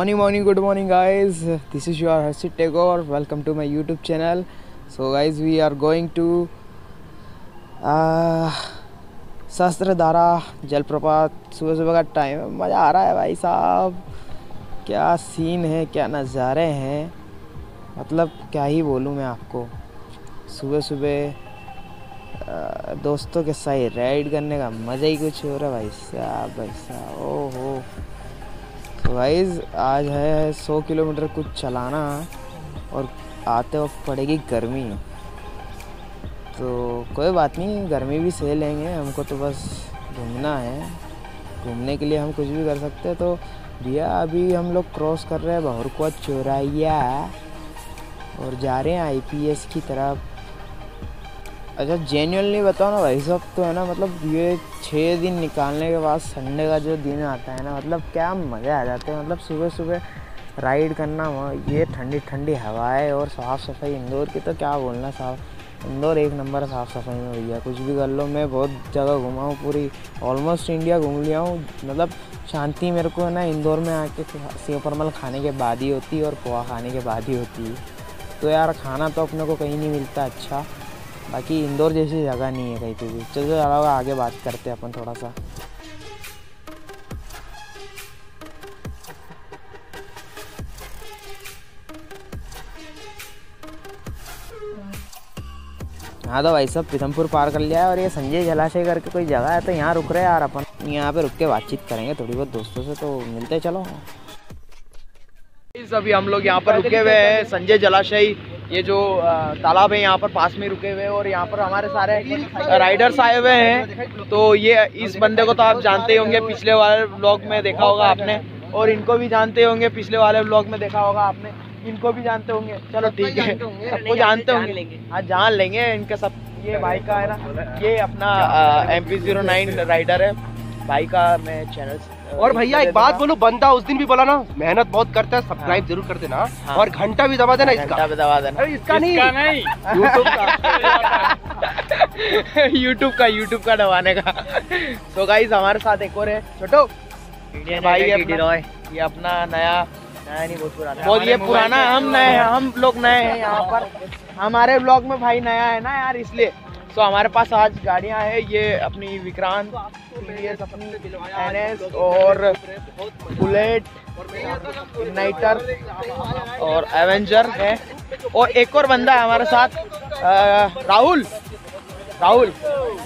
morning morning good morning guys. This is your Harshit Tagore. Welcome to my youtube channel. So guys we are going to uh, Sahastradhara जलप्रपात सुबह सुबह का time है मज़ा आ रहा है भाई साहब क्या सीन है क्या नज़ारे हैं मतलब क्या ही बोलूँ मैं आपको सुबह सुबह दोस्तों के साथ राइड करने का मज़ा ही कुछ हो रहा है भाई साहब भाई साहब ओहो तो गाइज़ आज है सौ किलोमीटर कुछ चलाना और आते वक्त पड़ेगी गर्मी। तो कोई बात नहीं, गर्मी भी सह लेंगे, हमको तो बस घूमना है। घूमने के लिए हम कुछ भी कर सकते हैं। तो भैया, अभी हम लोग क्रॉस कर रहे हैं बहुरकुआ चौराया और जा रहे हैं आईपीएस की तरफ़। अच्छा जेन्यूनली बताओ ना भाई साहब तो है ना मतलब ये छः दिन निकालने के बाद संडे का जो दिन आता है ना मतलब क्या मज़े आ जाते हैं। मतलब सुबह सुबह राइड करना ये ठंडी ठंडी हवाएँ और साफ़ सफ़ाई इंदौर की तो क्या बोलना साफ़ इंदौर एक नंबर साफ़ सफ़ाई में भैया, कुछ भी कर लो, मैं बहुत जगह घुमा हूँ पूरी ऑलमोस्ट इंडिया घूम लिया हूँ। मतलब शांति मेरे को ना, इंदौर में आके सेव परमल खाने के बाद ही होती है और पोहा खाने के बाद ही होती है। तो यार, खाना तो अपने को कहीं नहीं मिलता अच्छा। बाकी इंदौर जैसी जगह नहीं है कहीं पे भी। चलो चलो आगे बात करते हैं अपन थोड़ा सा। हाँ तो भाई सब पीथमपुर पार कर लिया है और ये संजय जलाशय करके कोई जगह है तो यहाँ रुक रहे हैं यार अपन। यहाँ पे रुक के बातचीत करेंगे थोड़ी बहुत दोस्तों से तो मिलते चलो। अभी हम लोग यहाँ पर रुके हुए हैं, संजय जलाशय ये जो तालाब है यहाँ पर पास में रुके हुए और यहाँ पर हमारे सारे राइडर्स आए हुए हैं। तो ये इस बंदे को तो आप जानते ही होंगे पिछले वाले ब्लॉग में देखा होगा आपने। और इनको भी जानते होंगे पिछले वाले ब्लॉग में देखा होगा आपने। इनको भी जानते होंगे। चलो ठीक है। सबको जानते होंगे। हाँ जान लेंगे इनके सब। ये भाई का है ना ये अपना M P zero nine rider है। भाई का मैं चैनल और भैया एक बात बोलो बंदा उस दिन भी बोला ना मेहनत बहुत करता है सब्सक्राइब हाँ। ज़रूर कर देना हाँ। और घंटा भी दबा देना इसका। दबा देना। इसका नहीं। यूट्यूब का। यूट्यूब का यूट्यूब का दबाने का। तो गाइस हमारे साथ एक और है छोटो। भाई ये अपना, ये अपना नया नया नहीं बहुत पुराना। बहुत ये पुराना हम नए हैं हम लोग नए हैं यहाँ पर। हमारे ब्लॉग में भाई नया है ना यार इसलिए। तो हमारे पास आज गाड़ियाँ हैं। ये अपनी विक्रांत अपनी एन एस और बुलेट नाइटर और एवेंजर है। और एक और बंदा है हमारे साथ राहुल। राहुल।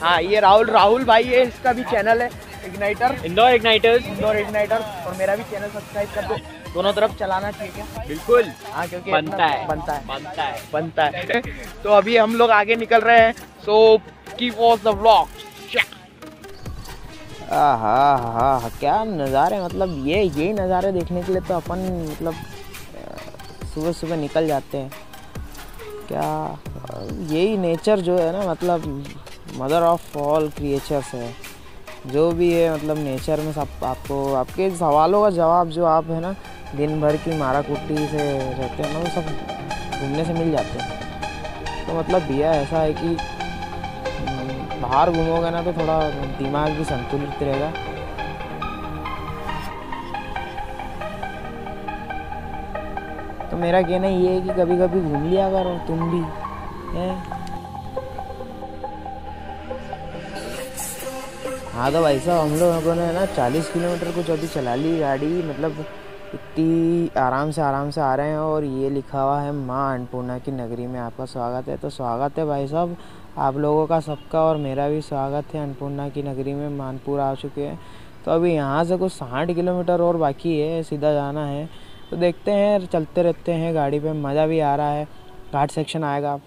हाँ ये राहुल राहुल भाई है इसका भी चैनल है Igniter Indore Igniter Indore Igniter और मेरा भी चैनल सब्सक्राइब कर दो। दोनों तरफ़ चलाना ठीक है बिल्कुल। हाँ क्योंकि बनता है। बनता है। बनता है। बनता है। तो अभी हम लोग आगे निकल रहे हैं। सो की वॉज़ द व्लॉग हाँ हाँ क्या नज़ारे मतलब ये यही नज़ारे देखने के लिए तो अपन मतलब सुबह सुबह निकल जाते हैं। क्या यही नेचर जो है ना मतलब मदर ऑफ़ ऑल क्रिएचर्स है। जो भी है मतलब नेचर में सब आपको आपके सवालों का जवाब जो आप है ना दिन भर की मारा कुट्टी से रहते हैं ना वो सब घूमने से मिल जाते हैं। तो मतलब भैया ऐसा है कि हम्म, बाहर घूमोगे ना तो थोड़ा दिमाग भी संतुलित रहेगा। तो मेरा कहना ये है कि कभी कभी घूम लिया करो तुम भी है? हाँ तो भाई साहब हम लोगों ने ना चालीस किलोमीटर कुछ अभी चला ली गाड़ी मतलब इतनी आराम से आराम से आ रहे हैं और ये लिखा हुआ है माँ अन्नपूर्णा की नगरी में आपका स्वागत है। तो स्वागत है भाई साहब, आप लोगों का सबका और मेरा भी स्वागत है अन्नपूर्णा की नगरी में, मानपुर आ चुके हैं। तो अभी यहाँ से कुछ साठ किलोमीटर और बाकी है, सीधा जाना है। तो देखते हैं, चलते रहते हैं गाड़ी पे, मज़ा भी आ रहा है। घाट सेक्शन आएगा।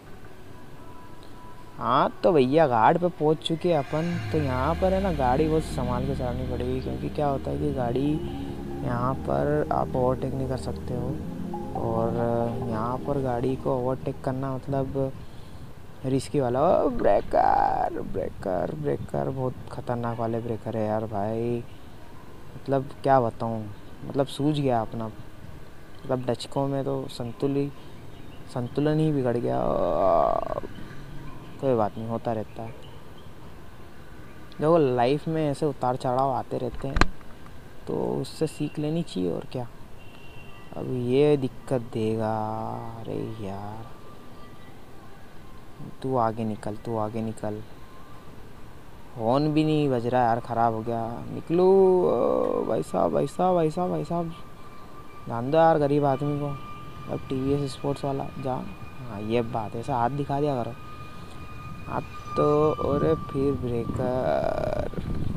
हाँ तो भैया घाट पे पहुँच चुके अपन। तो यहाँ पर है ना, गाड़ी बहुत संभाल के चलानी पड़ेगी, क्योंकि क्या होता है कि गाड़ी यहाँ पर आप ओवरटेक नहीं कर सकते हो। और यहाँ पर गाड़ी को ओवरटेक करना मतलब रिस्की वाला। ओ ब्रेकर ब्रेकर ब्रेकर बहुत ख़तरनाक वाले ब्रेकर है यार भाई। मतलब क्या बताऊँ? मतलब सूझ गया अपना। मतलब डचकों में तो संतुलित संतुलन ही बिगड़ गया। कोई बात नहीं, होता रहता है। देखो लाइफ में ऐसे उतार चढ़ाव आते रहते हैं। तो उससे सीख लेनी चाहिए, और क्या? अब ये दिक्कत देगा। अरे यार। तू आगे निकल, तू आगे निकल। हॉर्न भी नहीं बज रहा यार, ख़राब हो गया। निकलू। भाई साहब भाई साहब भाई साहब भाई साहब। जान दो यार, गरीब आदमी को। अब टी वी एस स्पोर्ट्स वाला जा हाँ ये बात है, ऐसा हाथ दिखा दिया करो। हाथ तो अरे फिर ब्रेकर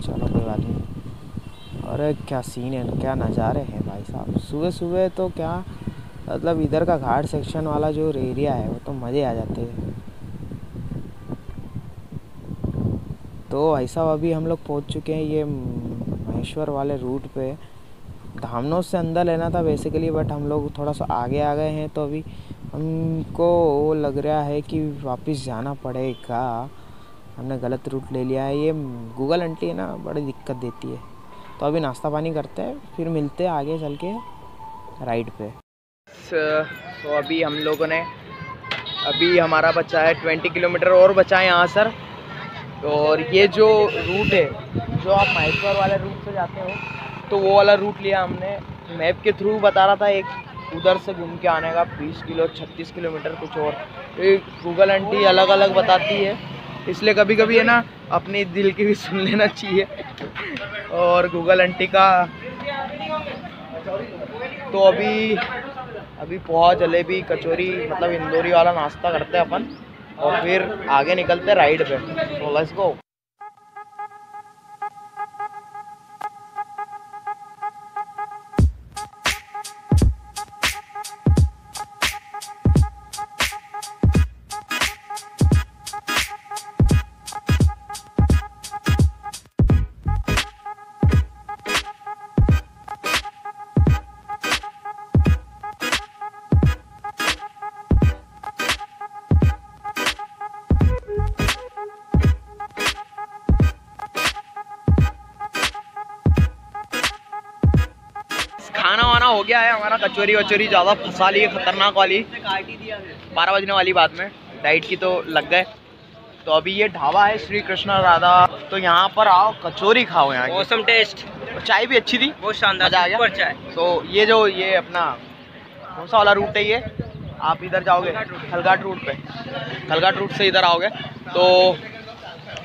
चलो, कोई बात नहीं। अरे, क्या सीन है? क्या नज़ारे हैं भाई साहब? सुबह सुबह तो क्या मतलब इधर का घाट सेक्शन वाला जो एरिया है, वो तो मज़े आ जाते हैं। तो भाई साहब, अभी हम लोग पहुँच चुके हैं ये महेश्वर वाले रूट पे। धामनों से अंदर लेना था बेसिकली बट हम लोग थोड़ा सा आगे आ गए हैं तो अभी हमको लग रहा है कि वापस जाना पड़ेगा। हमने गलत रूट ले लिया है। ये गूगल आंटी है ना, बड़ी दिक्कत देती है। तो अभी नाश्ता पानी करते हैं, फिर मिलते हैं आगे चल के राइड पे। तो अभी हम लोगों ने, अभी हमारा बचा है ट्वेंटी किलोमीटर और बचा है यहाँ, सर। और ये जो रूट है, जो आप महेश्वर वाले रूट से जाते हो तो वो वाला रूट लिया हमने। मैप के थ्रू बता रहा था एक, उधर से घूम के आने का, बीस किलो, छत्तीस किलोमीटर कुछ और। गूगल आंटी अलग अलग बताती है, इसलिए कभी कभी है ना, अपने दिल की भी सुन लेना चाहिए। और गूगल आंटी का। तो अभी अभी पोहा, जलेबी, कचौरी मतलब इंदौरी वाला नाश्ता करते हैं अपन, और फिर आगे निकलते राइड पे। तो लेट्स गो हो गया है हमारा कचौरी वचोरी ज़्यादा फंसा ली है खतरनाक वाली। बारह बजने वाली बात में। डाइट की तो लग गए। तो अभी ये ढाबा है श्री कृष्ण राधा। तो यहाँ पर आओ कचौरी खाओ यहाँ मौसम टेस्ट चाय भी अच्छी थी। बहुत शानदार मज़ा आ गया? चाय। तो ये जो ये अपना कौन सा वाला रूट है ये? आप इधर जाओगे खलघाट रूट पे। खलघाट रूट से इधर आओगे। तो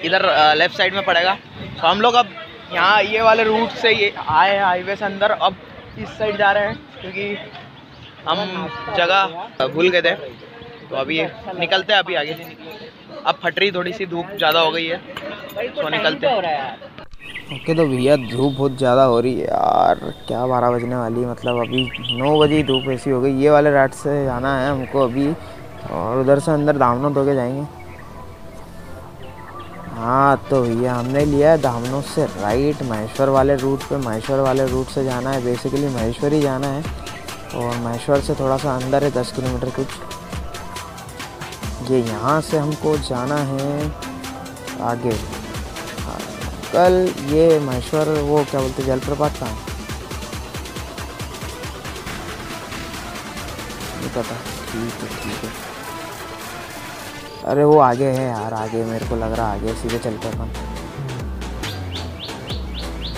इधर लेफ़्ट साइड में पड़ेगा। तो हम लोग अब यहाँ ये वाले रूट से ये आए हाईवे से अंदर। अब इस साइड जा रहे हैं क्योंकि हम जगह भूल गए थे। तो अभी निकलते हैं अभी आगे। अब फट रही थोड़ी सी धूप ज़्यादा हो गई है तो निकलते हैं ओके तो भैया धूप बहुत ज़्यादा हो रही है यार क्या बारह बजने वाली है? मतलब अभी नौ बजे ही धूप ऐसी हो गई। ये वाले राट से जाना है हमको अभी और उधर से अंदर दामनों धो के जाएँगे। हाँ तो भैया हमने लिया है दामनों से राइट महेश्वर वाले रूट पे। महेश्वर वाले रूट से जाना है। बेसिकली महेश्वर ही जाना है। और महेश्वर से थोड़ा सा अंदर है दस किलोमीटर कुछ। ये यहाँ से हमको जाना है आगे। हाँ, कल ये महेश्वर वो क्या बोलते हैं, जलप्रपात है? नहीं पता ठीक है ठीक है। अरे वो आगे है यार, आगे मेरे को लग रहा आगे, सीधे चलते अपन।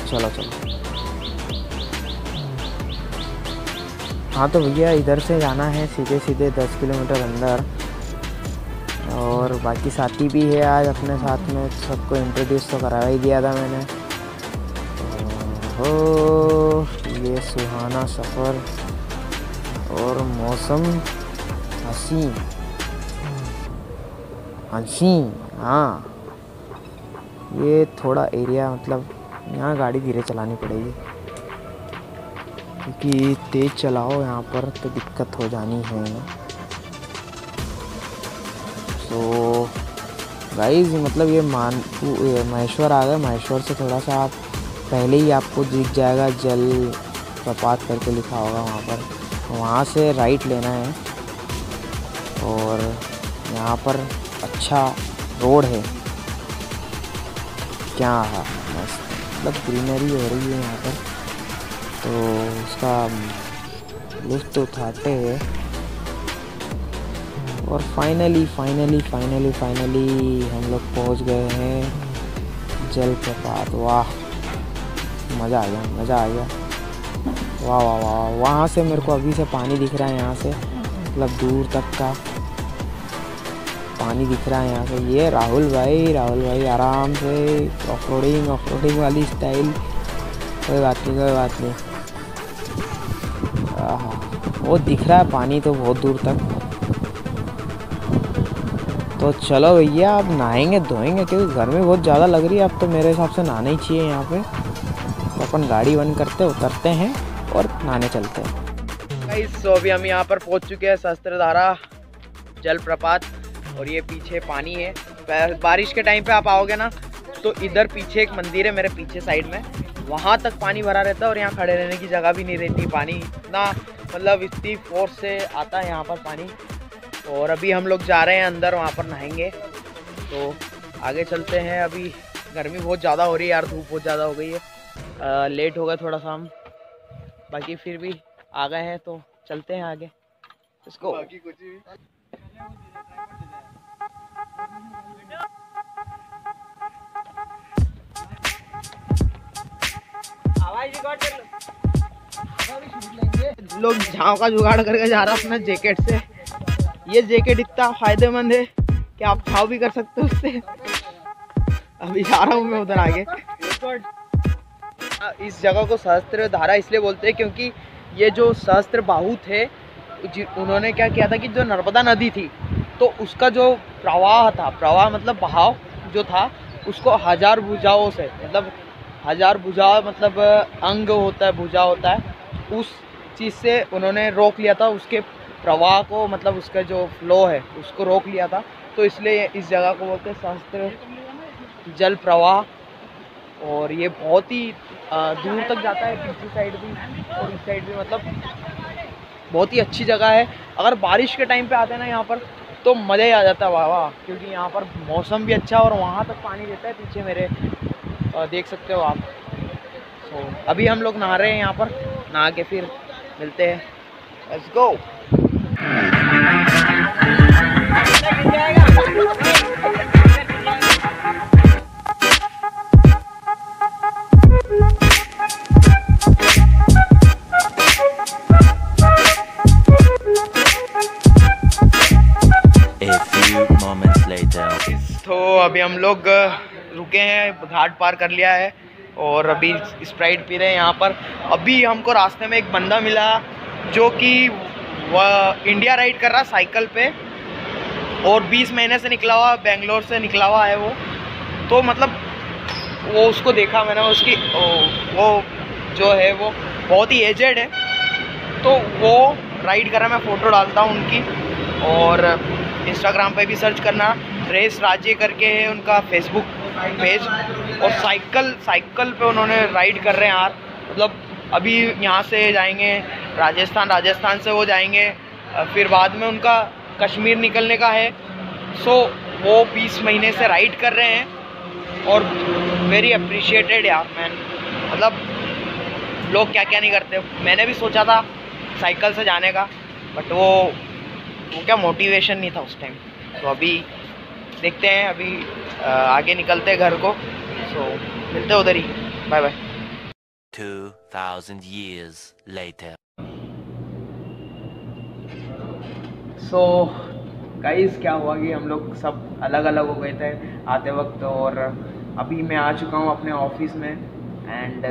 चलो चलो। हाँ तो भैया, इधर से जाना है सीधे सीधे दस किलोमीटर अंदर। और बाकी साथी भी है आज अपने साथ में, सबको इंट्रोड्यूस तो करा ही दिया था मैंने। हो ये सुहाना सफ़र और मौसम हसीन। हसीन हाँ। ये थोड़ा एरिया मतलब यहाँ गाड़ी धीरे चलानी पड़ेगी। क्योंकि तेज़ चलाओ यहाँ पर तो दिक्कत हो जानी है। तो गाइस मतलब ये मान महेश्वर आ गए। महेश्वर से थोड़ा सा आप, पहले ही आपको दिख जाएगा, जल प्रपात करके लिखा होगा वहाँ पर। वहाँ से राइट लेना है। और यहाँ पर अच्छा रोड है। क्या है? मतलब ग्रीनरी हो रही है यहाँ पर। तो उसका लुत्फ उठाते हैं। और फाइनली फाइनली फाइनली फाइनली हम लोग पहुँच गए हैं जलप्रपात वाह। मज़ा आ गया, मज़ा आ गया। वाह वाह वाह। वहाँ से मेरे को अभी से पानी दिख रहा है यहाँ से। मतलब दूर तक का। पानी दिख रहा है यहाँ से। ये राहुल भाई राहुल भाई आराम से ऑफ़ रोडिंग ऑफ़ रोडिंग वाली स्टाइल कोई बात नहीं, कोई बात नहीं। वो दिख रहा है पानी तो बहुत दूर तक। तो चलो भैया, आप नहाएँगे, धोएँगे, क्योंकि गर्मी बहुत ज़्यादा लग रही है। अब तो मेरे हिसाब से नहाना ही चाहिए यहाँ पे। तो अपन गाड़ी बंद करते, उतरते हैं और नहाने चलते हैं। सो अभी हम यहाँ पर पहुँच चुके हैं शस्त्रधारा, जलप्रपात। और ये पीछे पानी है। बारिश के टाइम पे आप आओगे ना तो इधर पीछे एक मंदिर है मेरे पीछे साइड में। वहाँ तक पानी भरा रहता है और यहाँ खड़े रहने की जगह भी नहीं रहती। पानी इतना मतलब इतनी फोर्स से आता है यहाँ पर पानी। और अभी हम लोग जा रहे हैं अंदर वहाँ पर नहाएँगे। तो आगे चलते हैं। अभी गर्मी बहुत ज़्यादा हो रही है यार धूप बहुत ज़्यादा हो गई है। आ, लेट हो गया थोड़ा सा हम। बाकी फिर भी आ गए हैं तो चलते हैं आगे। इसको लोग झाव का जुगाड़ करके जा रहा अपना जैकेट से। ये जैकेट इतना फ़ायदेमंद है कि आप छाव भी कर सकते हो उससे। अभी जा रहा हूँ मैं उधर आगे। इस जगह को सहस्त्र धारा इसलिए बोलते हैं क्योंकि ये जो सहस्त्र बाहु थे उन्होंने क्या किया था कि जो नर्मदा नदी थी तो उसका जो प्रवाह था, प्रवाह मतलब बहाव जो था, उसको हज़ार भुजाओं से मतलब हज़ार भुजा मतलब अंग होता है, भुजा होता है, उस चीज़ से उन्होंने रोक लिया था, उसके प्रवाह को मतलब उसका जो फ्लो है, उसको रोक लिया था। तो इसलिए इस जगह को बोलते हैं सहस्त्र जल प्रवाह। और ये बहुत ही दूर तक जाता है, पीछे साइड भी और इस साइड भी मतलब बहुत ही अच्छी जगह है। अगर बारिश के टाइम पे आते हैं ना यहाँ पर तो मज़ा ही आ जाता है, वाह क्योंकि यहाँ पर मौसम भी अच्छा और वहाँ तक पानी देता है पीछे मेरे। देख सकते हो आप। तो अभी हम लोग नहा रहे हैं यहाँ पर, नहा के फिर मिलते हैं। लेट्स गो अभी हम लोग रुके हैं, घाट पार कर लिया है और अभी स्प्राइट पी रहे हैं यहाँ पर। अभी हमको रास्ते में एक बंदा मिला जो कि वह इंडिया राइड कर रहा साइकिल पे और 20 महीने से निकला हुआ, बेंगलोर से निकला हुआ है वो। तो मतलब वो उसको देखा मैंने, उसकी वो जो है वो बहुत ही एजेड है। तो वो राइड करा, मैं फ़ोटो डालता हूँ उनकी और इंस्टाग्राम पे भी सर्च करना। रेस राज्य करके है उनका फेसबुक पेज और साइकिल साइकिल पे उन्होंने राइड कर रहे हैं यार। मतलब अभी यहाँ से जाएँगे, राजस्थान राजस्थान से वो जाएँगे फिर बाद में उनका कश्मीर निकलने का है। सो वो 20 महीने से राइड कर रहे हैं और वेरी अप्रिशिएटेड यार मैन मतलब लोग क्या क्या नहीं करते। मैंने भी सोचा था साइकिल से जाने का बट वो वो क्या मोटिवेशन नहीं था उस टाइम तो अभी देखते हैं अभी आगे निकलते हैं घर को। सो मिलते हैं उधर ही। Bye bye 2000 years later. So guys क्या हुआ कि हम लोग सब अलग अलग हो गए थे आते वक्त और अभी मैं आ चुका हूँ अपने ऑफ़िस में एंड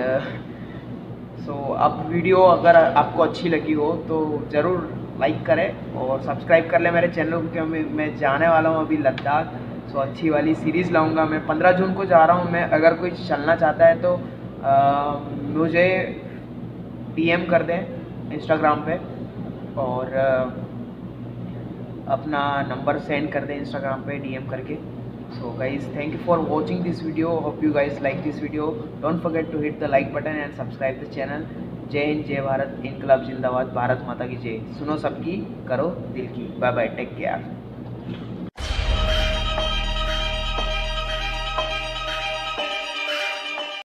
सो so, अब वीडियो अगर आपको अच्छी लगी हो तो ज़रूर लाइक करें और सब्सक्राइब कर लें मेरे चैनल को क्योंकि मैं जाने वाला हूँ अभी लद्दाख। सो अच्छी वाली सीरीज़ लाऊँगा मैं। पंद्रह जून को जा रहा हूँ मैं। अगर कोई चलना चाहता है तो अ, मुझे डीएम कर दें इंस्टाग्राम पे और अ, अपना नंबर सेंड कर दें इंस्टाग्राम पे डीएम करके। So guys thank you for watching this video hope you guys like this video don't forget to hit the like button and subscribe the channel जय हिंद, जय भारत इनकलाब जिंदाबाद, भारत माता की जय। सुनो सबकी, करो दिल की। Bye bye take care